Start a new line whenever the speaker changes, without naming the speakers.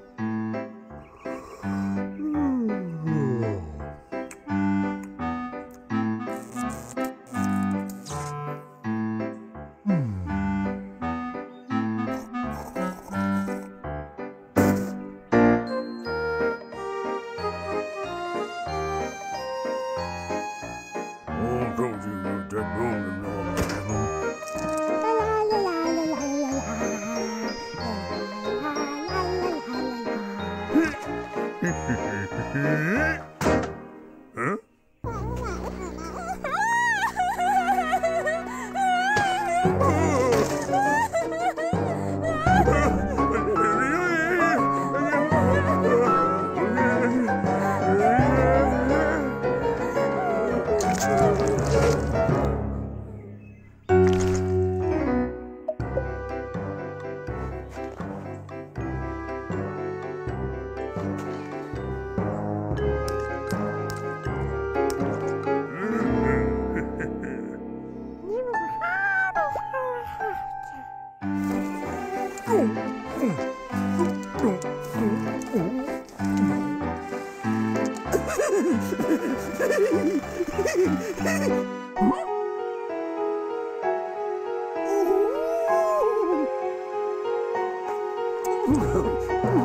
you ん Oh,